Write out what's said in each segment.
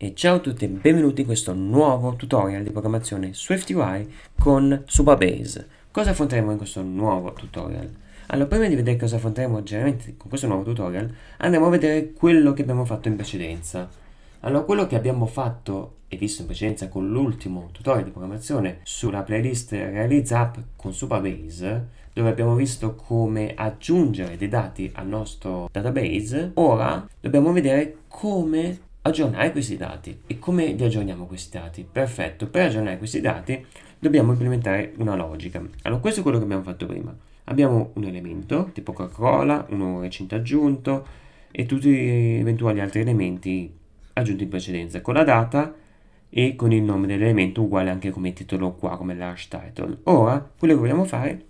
E ciao a tutti e benvenuti in questo nuovo tutorial di programmazione SwiftUI con Supabase. Cosa affronteremo in questo nuovo tutorial? Allora, prima di vedere cosa affronteremo generalmente con questo nuovo tutorial, andremo a vedere quello che abbiamo fatto in precedenza. Allora, quello che abbiamo fatto e visto in precedenza con l'ultimo tutorial di programmazione sulla playlist Realizza App con Supabase, dove abbiamo visto come aggiungere dei dati al nostro database, ora dobbiamo vedere come aggiornare questi dati. E come li aggiorniamo questi dati? Perfetto, per aggiornare questi dati dobbiamo implementare una logica. Allora, questo è quello che abbiamo fatto prima. Abbiamo un elemento tipo Coca-Cola, un recinto aggiunto e tutti gli eventuali altri elementi aggiunti in precedenza con la data e con il nome dell'elemento uguale anche come titolo qua, come large title. Ora, quello che vogliamo fare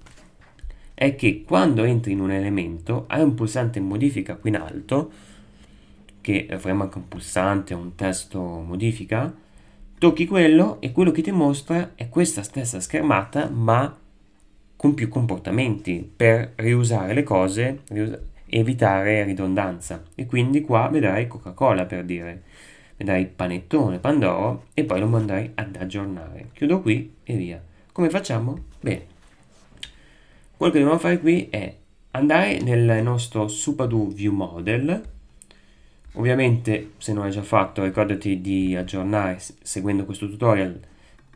è che quando entri in un elemento hai un pulsante modifica qui in alto che faremo anche un pulsante, un testo modifica, tocchi quello e quello che ti mostra è questa stessa schermata ma con più comportamenti per riusare le cose, rius evitare ridondanza. E quindi qua vedrai Coca-Cola per dire, vedrai panettone, Pandoro e poi lo mandai ad aggiornare. Chiudo qui e via. Come facciamo? Bene. Quello che dobbiamo fare qui è andare nel nostro Supadu View Model Ovviamente se non hai già fatto ricordati di aggiornare seguendo questo tutorial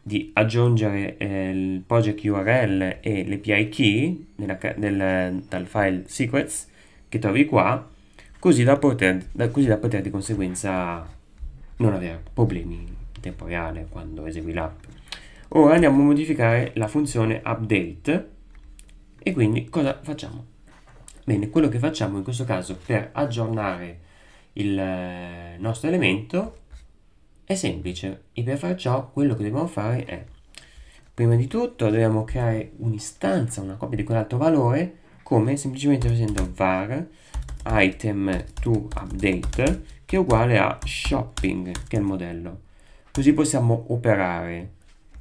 di aggiungere eh, il project URL e l'API key nella, nel, dal file secrets che trovi qua così da, poter, da, così da poter di conseguenza non avere problemi in tempo reale quando esegui l'app. Ora andiamo a modificare la funzione update e quindi cosa facciamo? Bene, quello che facciamo in questo caso per aggiornare il eh, nostro elemento è semplice. E per fare ciò quello che dobbiamo fare è prima di tutto dobbiamo creare un'istanza, una copia di quell'altro valore come semplicemente facendo var item to update che è uguale a shopping che è il modello. Così possiamo operare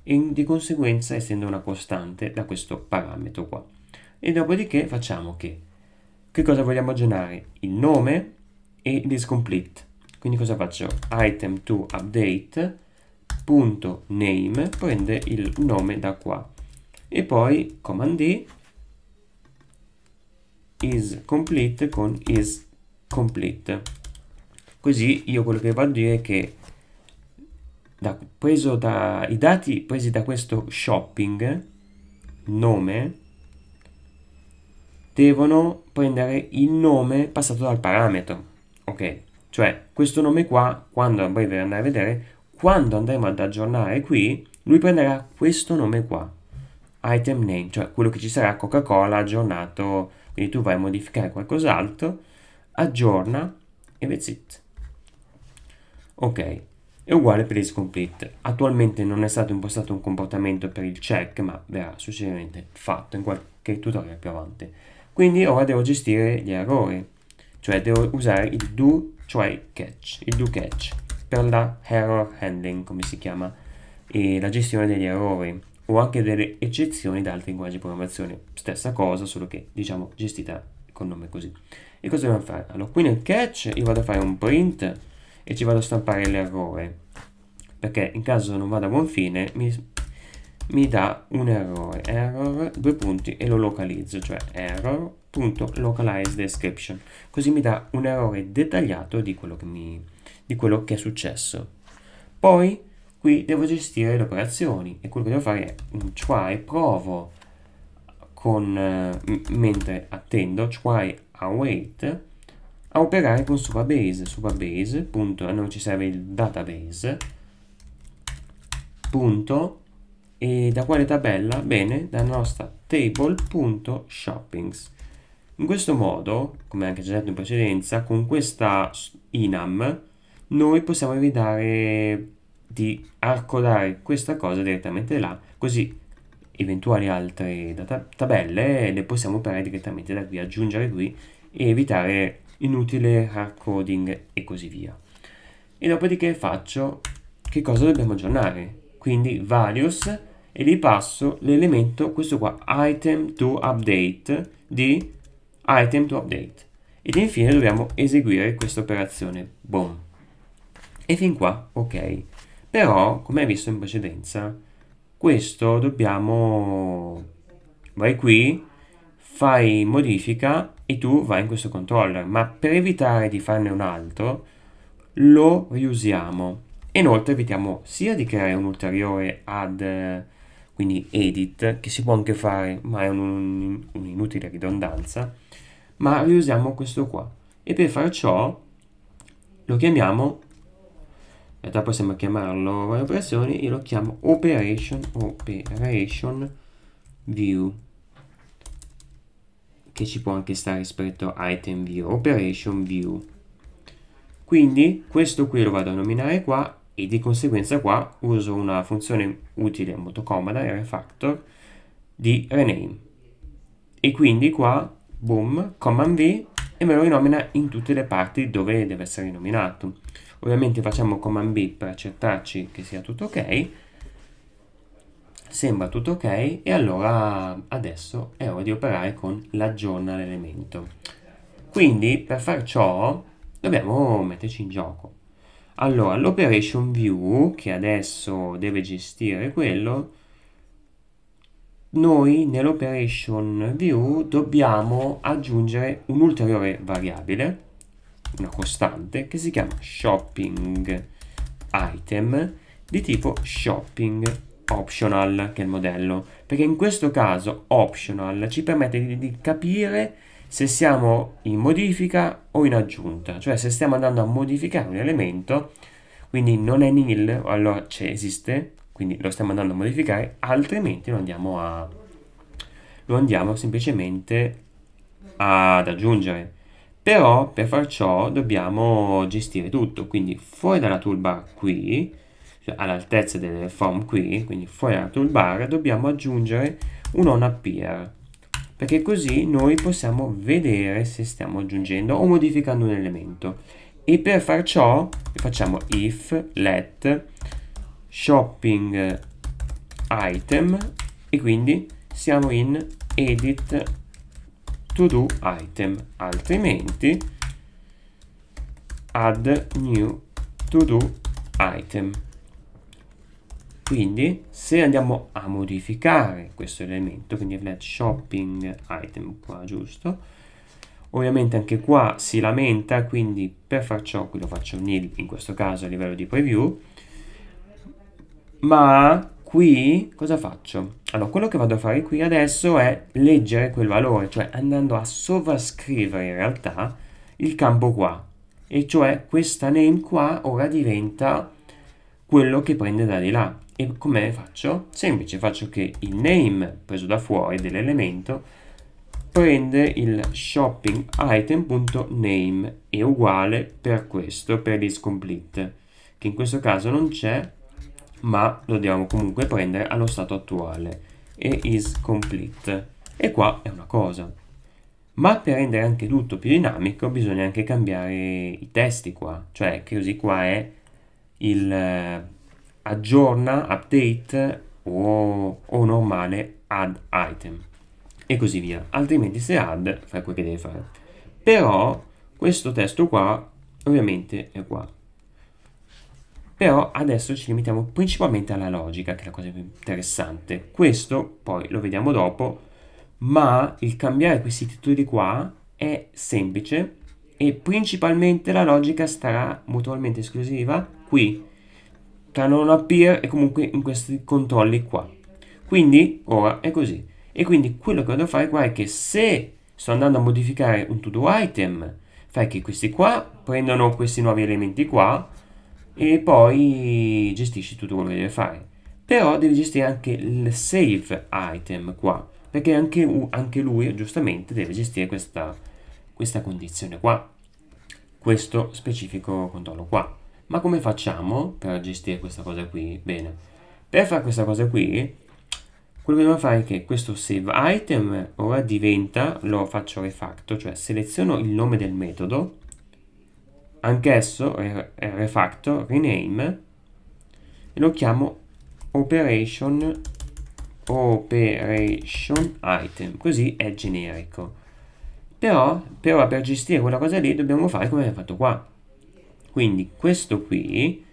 e di conseguenza essendo una costante da questo parametro qua. E dopodiché facciamo che che cosa vogliamo aggiornare? Il nome e it is complete. Quindi cosa faccio? Item to update punto name prende il nome da qua e poi command D is complete con is complete così io quello che vado a dire è che da, da, i dati presi da questo shopping nome devono prendere il nome passato dal parametro ok? Cioè, questo nome qua, quando poi verrà andare a vedere, quando andremo ad aggiornare qui, lui prenderà questo nome qua, item name, cioè quello che ci sarà Coca-Cola aggiornato, quindi tu vai a modificare qualcos'altro, aggiorna e that's it. Ok, è uguale per is complete. Attualmente non è stato impostato un comportamento per il check, ma verrà successivamente fatto in qualche tutorial più avanti. Quindi ora devo gestire gli errori cioè devo usare il do try catch, il do catch per la error handling come si chiama e la gestione degli errori o anche delle eccezioni da altri linguaggi di programmazione stessa cosa solo che diciamo gestita con nome così e cosa dobbiamo fare? allora qui nel catch io vado a fare un print e ci vado a stampare l'errore perché in caso non vada a buon fine mi, mi dà un errore error due punti e lo localizzo cioè error .localize description. Così mi dà un errore dettagliato di quello che, mi, di quello che è successo. Poi qui devo gestire le operazioni e quello che devo fare è un try provo con uh, mentre attendo try await a operare con Supabase Supabase punto ci serve il database punto e da quale tabella? Bene, dalla nostra table.shoppings in questo modo, come anche già detto in precedenza, con questa inam noi possiamo evitare di arcodare questa cosa direttamente là, così eventuali altre tabelle le possiamo operare direttamente da qui, aggiungere qui e evitare inutile hardcoding e così via. E dopodiché faccio che cosa dobbiamo aggiornare? Quindi values e gli passo l'elemento, questo qua, item to update di item to update ed infine dobbiamo eseguire questa operazione boom E fin qua, ok. Però, come hai visto in precedenza, questo dobbiamo... Vai qui, fai modifica e tu vai in questo controller. Ma per evitare di farne un altro, lo riusiamo. Inoltre evitiamo sia di creare un ulteriore add, quindi edit, che si può anche fare, ma è un'inutile un ridondanza, ma riusiamo questo qua. E per far ciò lo chiamiamo in realtà possiamo chiamarlo varie operazioni io lo chiamo operation operation view che ci può anche stare rispetto a item view operation view quindi questo qui lo vado a nominare qua e di conseguenza qua uso una funzione utile molto comoda refactor di rename. E quindi qua boom command v e me lo rinomina in tutte le parti dove deve essere rinominato ovviamente facciamo command B per accertarci che sia tutto ok. Sembra tutto ok e allora adesso è ora di operare con l'aggiorna l'elemento quindi per far ciò dobbiamo metterci in gioco allora l'operation view che adesso deve gestire quello noi nell'operation view dobbiamo aggiungere un'ulteriore variabile una costante che si chiama shopping item di tipo shopping optional che è il modello. Perché in questo caso optional ci permette di, di capire se siamo in modifica o in aggiunta. Cioè se stiamo andando a modificare un elemento quindi non è nil allora c'è esiste quindi lo stiamo andando a modificare altrimenti lo andiamo a lo andiamo semplicemente ad aggiungere. Però per far ciò dobbiamo gestire tutto, quindi fuori dalla toolbar qui, cioè all'altezza delle form qui, quindi fuori dalla toolbar dobbiamo aggiungere un on appear, perché così noi possiamo vedere se stiamo aggiungendo o modificando un elemento. E per far ciò facciamo if let shopping item e quindi siamo in edit to do item altrimenti add new to do item quindi se andiamo a modificare questo elemento quindi let shopping item qua giusto ovviamente anche qua si lamenta quindi per far ciò qui lo faccio nil in questo caso a livello di preview ma qui cosa faccio? Allora, quello che vado a fare qui adesso è leggere quel valore, cioè andando a sovrascrivere in realtà il campo qua. E cioè questa name qua ora diventa quello che prende da di là. E come faccio? Semplice, faccio che il name preso da fuori dell'elemento prende il shopping item.name è uguale per questo, per l'iscomplete, che in questo caso non c'è, ma lo dobbiamo comunque prendere allo stato attuale e is complete e qua è una cosa ma per rendere anche tutto più dinamico bisogna anche cambiare i testi qua cioè che così qua è il aggiorna update o, o normale add item. E così via. Altrimenti se add fai quel che devi fare. Però questo testo qua ovviamente è qua però adesso ci limitiamo principalmente alla logica, che è la cosa più interessante. Questo poi lo vediamo dopo, ma il cambiare questi titoli qua è semplice e principalmente la logica starà mutualmente esclusiva qui, non appear e comunque in questi controlli qua. Quindi ora è così. E quindi quello che vado a fare qua è che se sto andando a modificare un to-do item, fai che questi qua prendono questi nuovi elementi qua, e poi gestisci tutto quello che deve fare. Però devi gestire anche il save item qua, perché anche, anche lui giustamente deve gestire questa, questa condizione qua, questo specifico controllo qua. Ma come facciamo per gestire questa cosa qui? Bene, per fare questa cosa qui, quello che dobbiamo fare è che questo save item ora diventa, lo faccio refactor, cioè seleziono il nome del metodo, anch'esso è refactor rename e lo chiamo operation operation item così è generico però, però per gestire quella cosa lì dobbiamo fare come abbiamo fatto qua quindi questo qui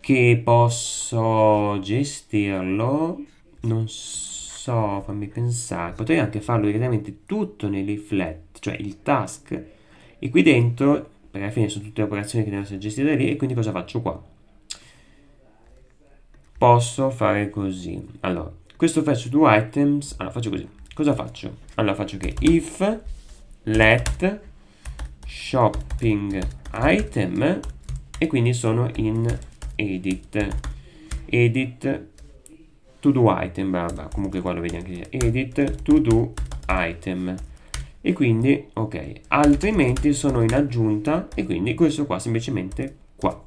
che posso gestirlo, non so, fammi pensare, potrei anche farlo direttamente tutto nei leaflet, cioè il task, e qui dentro, perché alla fine sono tutte operazioni che devono essere gestite lì, e quindi cosa faccio qua? Posso fare così, allora, questo fetch to items, allora faccio così, cosa faccio? Allora faccio che if let shopping item e quindi sono in edit. Edit to do item vabbè, comunque qua lo vedi anche edit to do item. E quindi ok. Altrimenti sono in aggiunta e quindi questo qua semplicemente qua.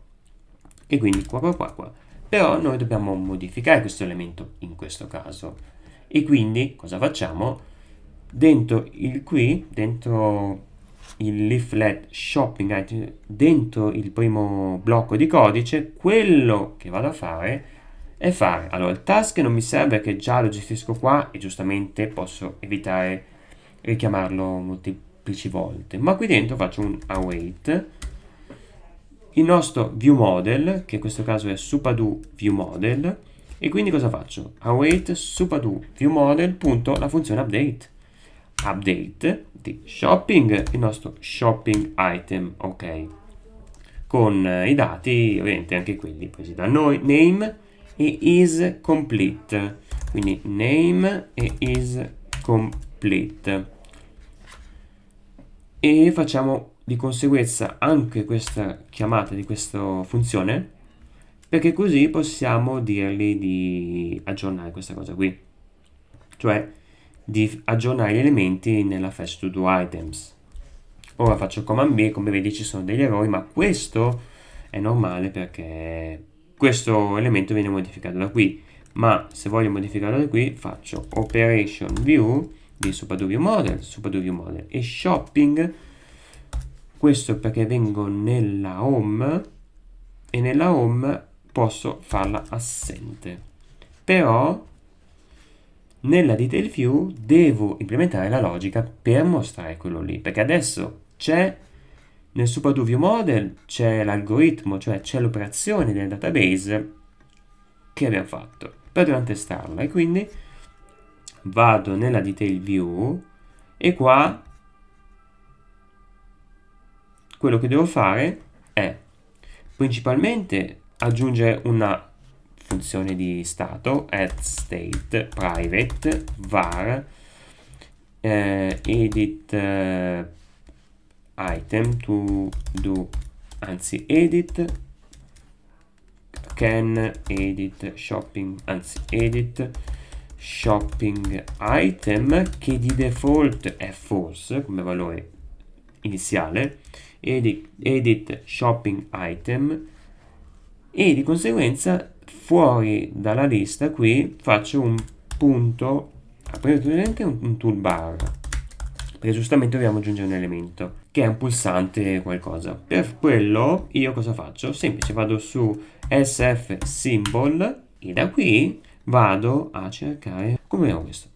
E quindi qua qua qua qua. Però noi dobbiamo modificare questo elemento in questo caso. E quindi cosa facciamo? Dentro il qui dentro il leaflet shopping item dentro il primo blocco di codice, quello che vado a fare è fare, allora il task non mi serve perché già lo gestisco qua e giustamente posso evitare richiamarlo molteplici volte, ma qui dentro faccio un await, il nostro view model, che in questo caso è supado view model, e quindi cosa faccio? Await supado view model, la funzione update update di shopping, il nostro shopping item, ok, con eh, i dati ovviamente anche quelli presi da noi, name e is complete, quindi name e is complete. E facciamo di conseguenza anche questa chiamata di questa funzione perché così possiamo dirgli di aggiornare questa cosa qui. Cioè di aggiornare gli elementi nella fetch to do items. Ora faccio command B, come vedi ci sono degli errori, ma questo è normale perché questo elemento viene modificato da qui. Ma se voglio modificarlo da qui faccio operation view di SuperDuView Model, SuperDuView Model e shopping. Questo perché vengo nella home e nella home posso farla assente. Però nella detail view devo implementare la logica per mostrare quello lì, perché adesso c'è nel SuperDuView Model c'è l'algoritmo, cioè c'è l'operazione del database che abbiamo fatto, però dobbiamo testarla e quindi vado nella detail view e qua quello che devo fare è principalmente aggiungere una funzione di stato add state private var eh, edit eh, item to do anzi edit can edit shopping anzi edit shopping item che di default è false come valore iniziale edit, edit shopping item e di conseguenza fuori dalla lista qui faccio un punto. Praticamente un, toolbar perché giustamente dobbiamo aggiungere un elemento che è un pulsante qualcosa. Per quello io cosa faccio? semplice vado su sf symbol e da qui vado a cercare come vediamo questo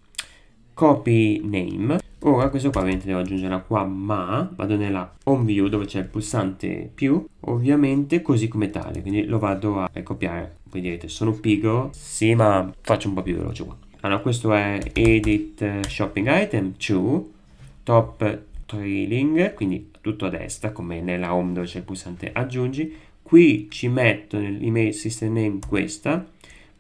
copy name ora questo qua ovviamente devo aggiungerla qua ma vado nella home view dove c'è il pulsante più ovviamente così come tale quindi lo vado a copiare voi direte, sono pigro? Sì, ma faccio un po' più veloce qua. Allora, questo è Edit Shopping Item 2, Top Trailing, quindi tutto a destra, come nella home dove c'è il pulsante aggiungi. Qui ci metto nell'email system name questa, ma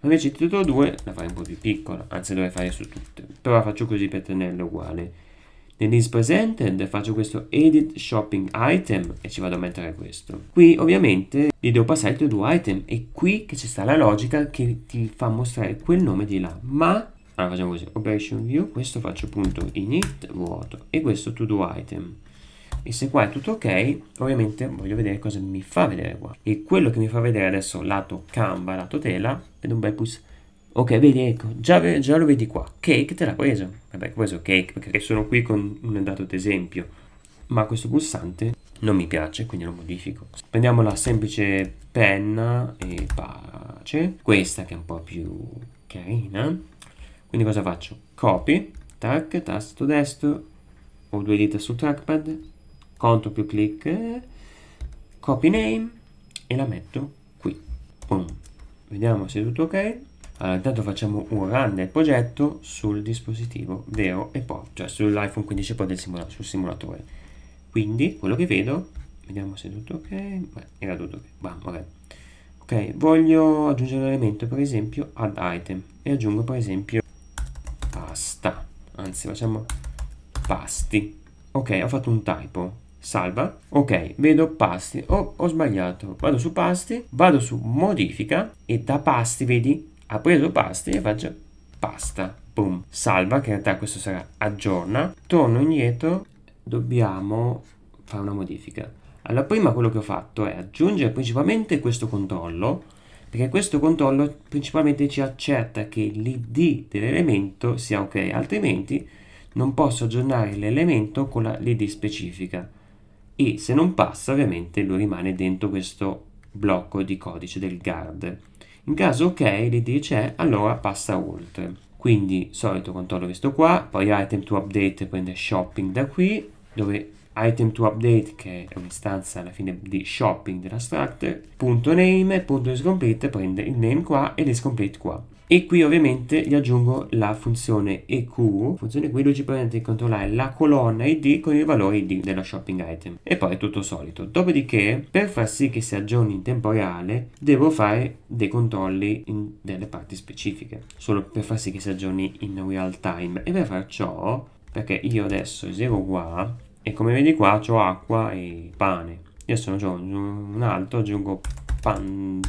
invece il titolo 2 la fai un po' più piccola, anzi dovrei fare su tutte, però la faccio così per tenerlo uguale. Nell'is presented faccio questo edit shopping item e ci vado a mettere questo. Qui ovviamente gli devo passare to do item e qui che ci sta la logica che ti fa mostrare quel nome di là. Ma, allora facciamo così, operation view, questo faccio punto init vuoto e questo to do item. E se qua è tutto ok, ovviamente voglio vedere cosa mi fa vedere qua. E quello che mi fa vedere adesso lato Canva, lato tela, vedo un bel pulsante Ok, vedi, ecco, già, già, lo vedi qua. Cake te l'ha preso. Vabbè, preso cake perché sono qui con un dato d'esempio. Ma questo pulsante non mi piace, quindi lo modifico. Prendiamo la semplice penna e pace. Questa che è un po' più carina. Quindi cosa faccio? Copy, tac, tasto destro, ho due dita sul trackpad, conto più clic, copy name e la metto qui. Boom vediamo se è tutto ok. Allora, intanto facciamo un run del progetto sul dispositivo vero e poi, cioè sull'iPhone 15 Pro del simula sul simulatore. Quindi, quello che vedo, vediamo se è tutto ok. Beh, era tutto ok. Bah, vabbè. Ok, voglio aggiungere un elemento, per esempio, add item. E aggiungo, per esempio, pasta. Anzi, facciamo pasti. Ok, ho fatto un typo salva, ok, vedo pasti, oh, ho sbagliato, vado su pasti, vado su modifica e da pasti, vedi, ha preso pasti e faccio pasta, boom, salva, che in realtà questo sarà aggiorna, torno indietro, dobbiamo fare una modifica. Allora, prima quello che ho fatto è aggiungere principalmente questo controllo, perché questo controllo principalmente ci accerta che l'id dell'elemento sia ok, altrimenti non posso aggiornare l'elemento con l'id specifica. E se non passa ovviamente lui rimane dentro questo blocco di codice del guard. In caso ok l'id c'è, allora passa oltre. Quindi solito controllo questo qua, poi item to update prende shopping da qui, dove item to update che è un'istanza alla fine di shopping della structure, punto name, punto iscomplete prende il name qua e l'iscomplete qua e qui ovviamente gli aggiungo la funzione EQ, funzione qui ci permette di controllare la colonna ID con i valori ID dello shopping item e poi è tutto solito. Dopodiché per far sì che si aggiorni in tempo reale devo fare dei controlli in delle parti specifiche, solo per far sì che si aggiorni in real time e per far ciò perché io adesso eseguo qua e come vedi qua ho acqua e pane. Io sono un altro, aggiungo pan,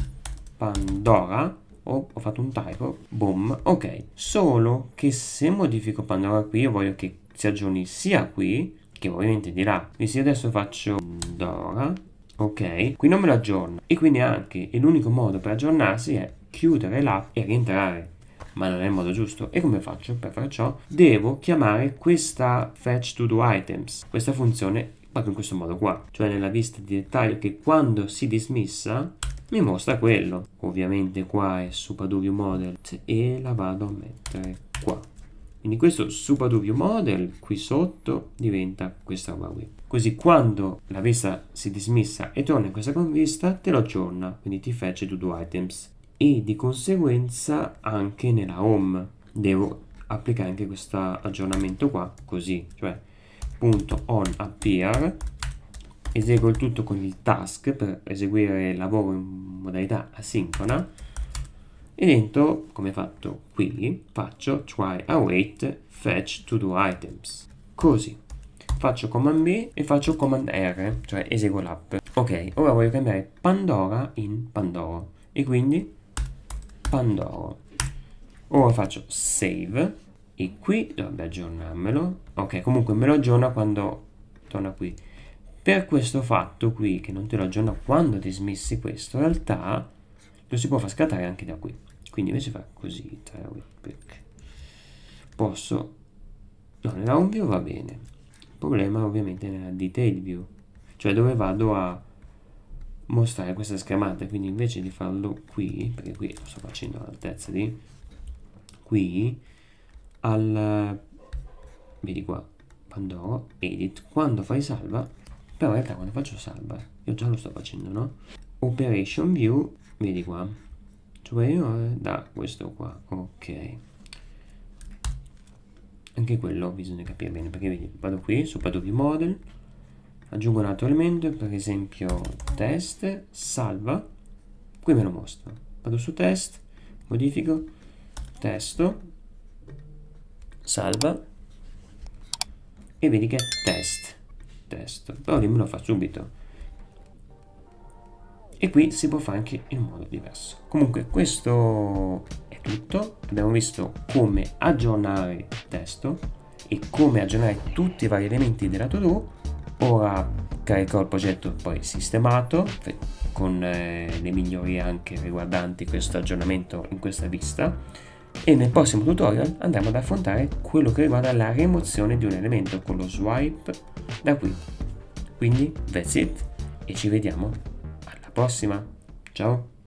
Pandora oh, ho fatto un typo, boom, ok, solo che se modifico Pandora qui io voglio che si aggiorni sia qui, che ovviamente dirà, e se adesso faccio Pandora, ok, qui non me lo aggiorna, e quindi anche, e l'unico modo per aggiornarsi è chiudere l'app e rientrare, ma non è il modo giusto. E come faccio per fare ciò? Devo chiamare questa fetch to do items, questa funzione proprio in questo modo qua, cioè nella vista di dettaglio che quando si dismissa mi mostra quello. Ovviamente qua è SuperDuView Model e la vado a mettere qua. Quindi questo SuperDuView Model qui sotto diventa questa roba qui. Così quando la vista si dismissa e torna in questa vista te lo aggiorna, quindi ti fece to do items. E di conseguenza anche nella home devo applicare anche questo aggiornamento qua, così, cioè punto on appear eseguo il tutto con il task per eseguire il lavoro in modalità asincrona e dentro, come fatto qui, faccio try await fetch to do items. Così. Faccio command B e faccio command R, cioè eseguo l'app. Ok, ora voglio cambiare Pandora in Pandoro e quindi Pandoro. Ora faccio save e qui dovrebbe aggiornarmelo. Ok, comunque me lo aggiorna quando torna qui. Per questo fatto qui, che non te lo aggiorna quando dismissi questo, in realtà lo si può far scattare anche da qui. Quindi invece fa così, posso, no, nella home view va bene. Il problema è ovviamente nella detail view, cioè dove vado a mostrare questa schermata. Quindi invece di farlo qui, perché qui lo sto facendo all'altezza di qui, al, vedi qua, Pandoro, edit, quando fai salva però in realtà quando faccio salva io già lo sto facendo no? Operation view vedi qua. Io da questo qua ok. Anche quello bisogna capire bene perché vedi vado qui su Adobe Model aggiungo un altro elemento per esempio test salva qui me lo mostra vado su test modifico testo salva e vedi che è test testo, però lì me lo fa subito. E qui si può fare anche in modo diverso. Comunque questo è tutto. Abbiamo visto come aggiornare il testo e come aggiornare tutti i vari elementi della to-do. Ora carico il progetto poi sistemato con eh, le migliorie anche riguardanti questo aggiornamento in questa vista e nel prossimo tutorial andremo ad affrontare quello che riguarda la rimozione di un elemento con lo swipe da qui. Quindi that's it e ci vediamo alla prossima. Ciao!